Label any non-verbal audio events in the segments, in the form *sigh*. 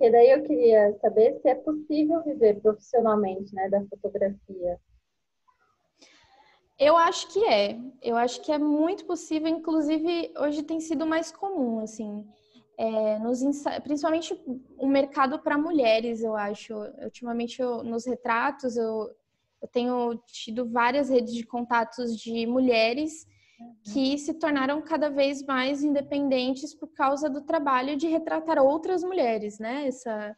Porque daí eu queria saber se é possível viver profissionalmente, né, da fotografia. Eu acho que é. Eu acho que é muito possível. Inclusive, hoje tem sido mais comum, assim. É, nos, principalmente o mercado para mulheres, eu acho. Ultimamente, eu, nos retratos, eu, eu tenho tido várias redes de contatos de mulheres que se tornaram cada vez mais independentes por causa do trabalho de retratar outras mulheres, né? Essa,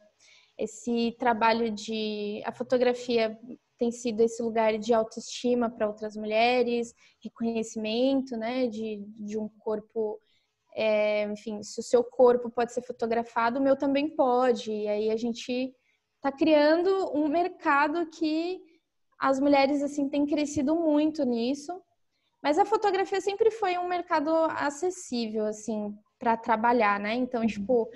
esse trabalho de a fotografia tem sido esse lugar de autoestima para outras mulheres, reconhecimento, né, de, de um corpo, é, enfim, se o seu corpo pode ser fotografado, o meu também pode. E aí a gente está criando um mercado que as mulheres assim têm crescido muito nisso. Mas a fotografia sempre foi um mercado acessível assim para trabalhar, né? Então, uhum. tipo,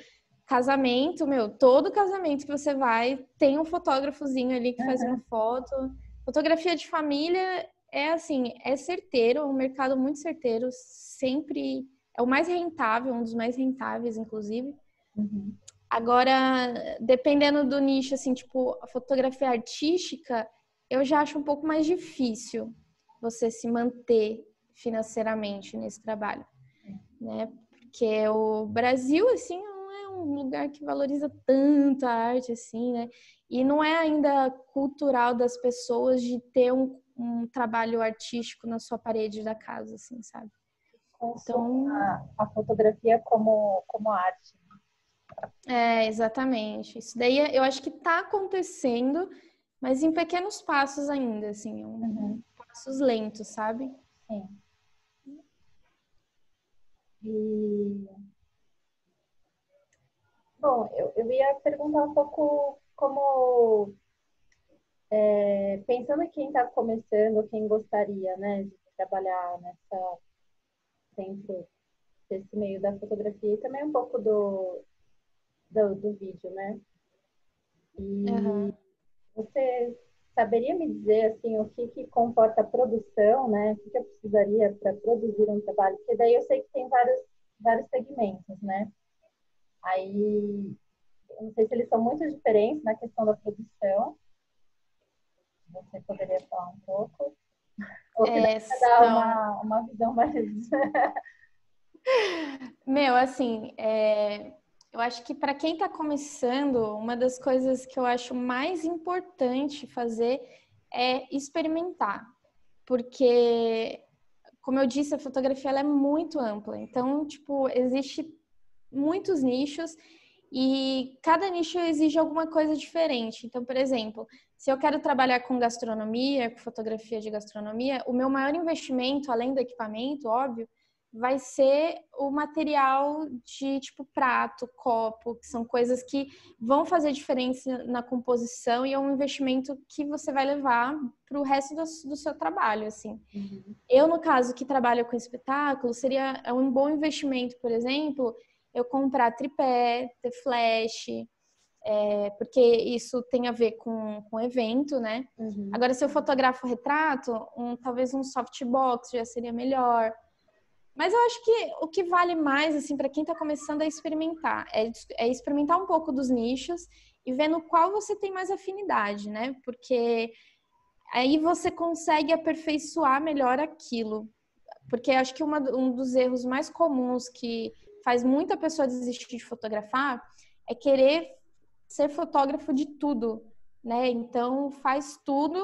casamento, meu, todo casamento que você vai tem um fotógrafozinho ali que uhum. faz uma foto. Fotografia de família é assim, é certeiro, é um mercado muito certeiro, sempre é o mais rentável, um dos mais rentáveis, inclusive. Uhum. Agora, dependendo do nicho, assim, tipo, a fotografia artística, eu já acho um pouco mais difícil você se manter financeiramente nesse trabalho, né? Porque o Brasil, assim, um lugar que valoriza tanto a arte assim, né? E não é ainda cultural das pessoas de ter um, um trabalho artístico na sua parede da casa, assim, sabe? Então a, a fotografia como como arte. É, exatamente. Isso daí eu acho que está acontecendo, mas em pequenos passos ainda, assim, um, uhum. Passos lentos, sabe? Sim. E Bom, eu, eu ia perguntar um pouco como, é, pensando em quem está começando, quem gostaria, né, de trabalhar nessa, dentro desse meio da fotografia e também um pouco do, do, do vídeo, né? E uhum. você saberia me dizer, assim, o que, que comporta a produção, né? O que, que eu precisaria para produzir um trabalho? Porque daí eu sei que tem vários, vários segmentos, né? Aí, eu não sei se eles são muito diferentes na questão da produção. Você poderia falar um pouco? Ou se é, dar uma, uma visão mais. *laughs* Meu, assim, é, eu acho que para quem está começando, uma das coisas que eu acho mais importante fazer é experimentar. Porque, como eu disse, a fotografia é muito ampla. Então, tipo, existe muitos nichos e cada nicho exige alguma coisa diferente. Então, por exemplo, se eu quero trabalhar com gastronomia, com fotografia de gastronomia, o meu maior investimento, além do equipamento, óbvio, vai ser o material de tipo prato, copo, que são coisas que vão fazer diferença na composição e é um investimento que você vai levar para o resto do, do, seu trabalho, assim. Uhum. Eu, no caso, que trabalho com espetáculo, seria é um bom investimento, por exemplo, eu comprar tripé, ter flash, é, porque isso tem a ver com, com evento, né? Uhum. Agora, se eu fotografo retrato, um, talvez um softbox já seria melhor. Mas eu acho que o que vale mais, assim, para quem está começando é experimentar. É, é, experimentar um pouco dos nichos e ver no qual você tem mais afinidade, né? Porque aí você consegue aperfeiçoar melhor aquilo. Porque acho que uma, um dos erros mais comuns que faz muita pessoa desistir de fotografar é querer ser fotógrafo de tudo, né? Então faz tudo,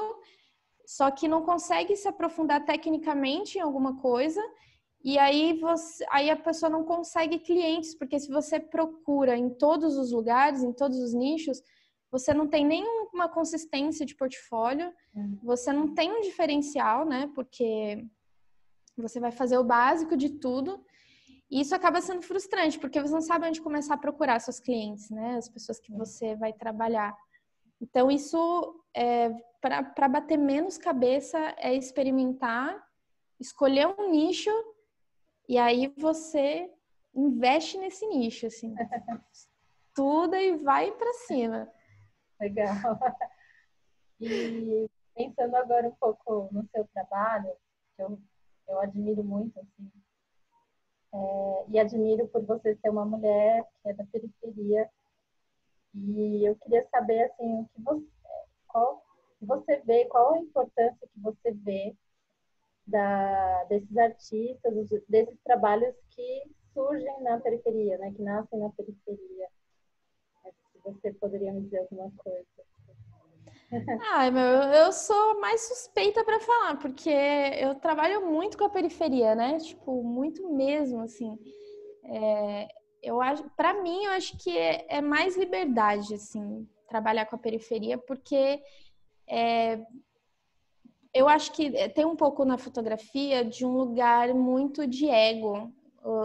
só que não consegue se aprofundar tecnicamente em alguma coisa. E aí você, aí a pessoa não consegue clientes, porque se você procura em todos os lugares, em todos os nichos, você não tem nenhuma consistência de portfólio, uhum. você não tem um diferencial, né? Porque você vai fazer o básico de tudo e isso acaba sendo frustrante, porque você não sabe onde começar a procurar seus clientes, né? As pessoas que você vai trabalhar. Então, isso, é, para bater menos cabeça, é experimentar, escolher um nicho e aí você investe nesse nicho, assim. *laughs* Estuda e vai para cima. Legal. *laughs* E pensando agora um pouco no seu trabalho, que eu, eu admiro muito, assim, é, e admiro por você ser uma mulher que é da periferia E eu queria saber assim, o que você, qual você vê, qual a importância que você vê da, desses artistas, desses trabalhos que surgem na periferia, né? Que nascem na periferia. Você poderia me dizer alguma coisa. Ai, meu, eu sou mais suspeita para falar, porque eu trabalho muito com a periferia, né? Tipo, muito mesmo, assim. É, eu acho, para mim, eu acho que é, é, mais liberdade, assim, trabalhar com a periferia, porque é, eu acho que tem um pouco na fotografia de um lugar muito de ego,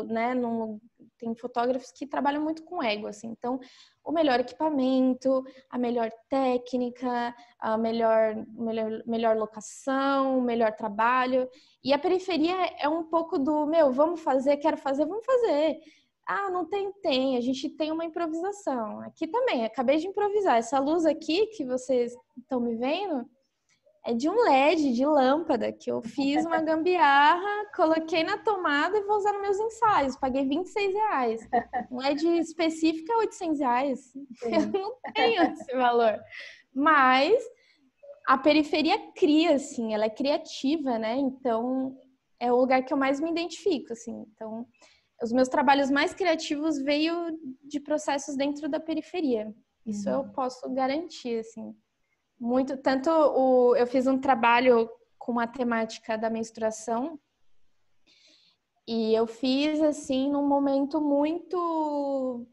né? Num, tem fotógrafos que trabalham muito com ego, assim. Então, o melhor equipamento, a melhor técnica, a melhor, melhor, melhor locação, o melhor trabalho. E a periferia é um pouco do, meu, vamos fazer, quero fazer, vamos fazer. Ah, não tem, tem. A gente tem uma improvisação. Aqui também, acabei de improvisar. Essa luz aqui que vocês estão me vendo, é de um LED, de lâmpada, que eu fiz uma gambiarra, coloquei na tomada e vou usar nos meus ensaios. Paguei 26 reais. Um LED específico é 800 reais. Sim. Eu não tenho esse valor. Mas a periferia cria, assim, ela é criativa, né? Então, é o lugar que eu mais me identifico, assim. Então, os meus trabalhos mais criativos veio de processos dentro da periferia. Isso uhum. eu posso garantir, assim muito. Tanto o, eu fiz um trabalho com a temática da menstruação e eu fiz assim num momento muito.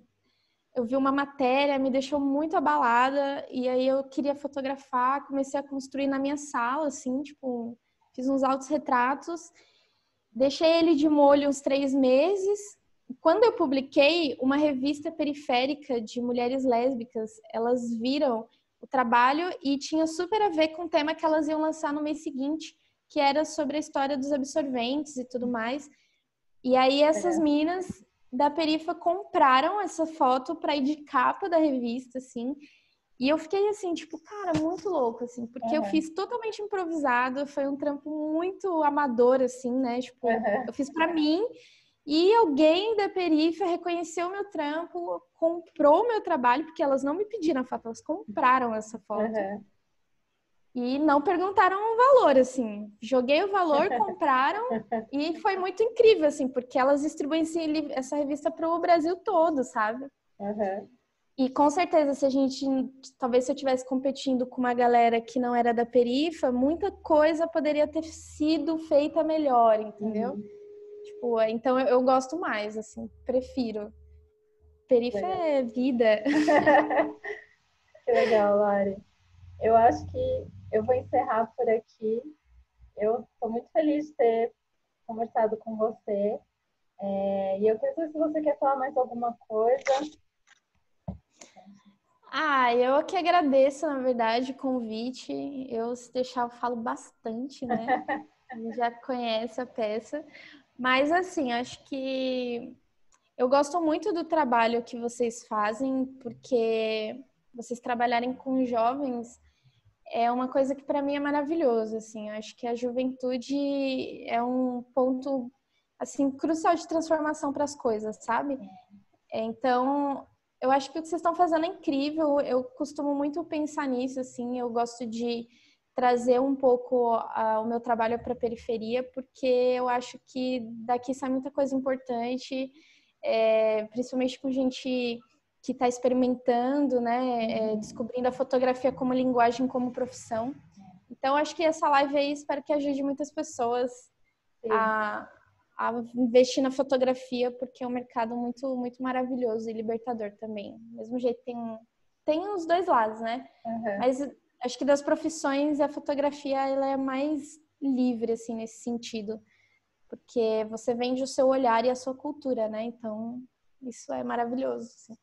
Eu vi uma matéria, me deixou muito abalada e aí eu queria fotografar, comecei a construir na minha sala, assim, tipo, fiz uns altos retratos, deixei ele de molho uns três meses. Quando eu publiquei uma revista periférica de mulheres lésbicas, elas viram o trabalho e tinha super a ver com o tema que elas iam lançar no mês seguinte, que era sobre a história dos absorventes e tudo mais. E aí essas é. minas da Perifa compraram essa foto para ir de capa da revista, assim. E eu fiquei assim, tipo, cara, muito louco, assim, porque uhum. eu fiz totalmente improvisado, foi um trampo muito amador, assim, né? Tipo, uhum. eu fiz para mim e alguém da periferia reconheceu o meu trampo, comprou o meu trabalho, porque elas não me pediram a foto, elas compraram essa foto. Uhum. E não perguntaram o valor, assim. Joguei o valor, *laughs* compraram e foi muito incrível, assim, porque elas distribuem essa revista para o Brasil todo, sabe? Uhum. E com certeza, se a gente, talvez se eu estivesse competindo com uma galera que não era da perifa, muita coisa poderia ter sido feita melhor, entendeu? Uhum. Tipo, então eu, eu gosto mais, assim, prefiro. Perifa é vida. *laughs* que legal, Lari. Eu acho que eu vou encerrar por aqui. Eu estou muito feliz de ter conversado com você. É, e eu quero saber se você quer falar mais alguma coisa. Ah, eu que agradeço, na verdade, o convite. Eu, se deixar, eu falo bastante, né? *laughs* já conhece a peça. Mas assim, acho que eu gosto muito do trabalho que vocês fazem, porque vocês trabalharem com jovens é uma coisa que para mim é maravilhoso, assim. Eu acho que a juventude é um ponto assim crucial de transformação para as coisas, sabe? Então, eu acho que o que vocês estão fazendo é incrível. Eu costumo muito pensar nisso, assim. Eu gosto de trazer um pouco uh, o meu trabalho para a periferia, porque eu acho que daqui sai muita coisa importante, é, principalmente com gente que está experimentando, né, é, uhum. descobrindo a fotografia como linguagem, como profissão. Então, acho que essa live aí espero que ajude muitas pessoas a, a, investir na fotografia, porque é um mercado muito, muito maravilhoso e libertador também. Do mesmo jeito, tem, tem os dois lados, né? Uhum. Mas acho que das profissões a fotografia ela é mais livre assim nesse sentido, porque você vende o seu olhar e a sua cultura, né? Então isso é maravilhoso. Assim.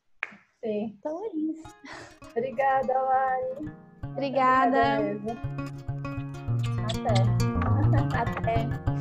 Sim. Então é isso. Obrigada, Lari. Obrigada. Obrigada Até. *laughs* Até.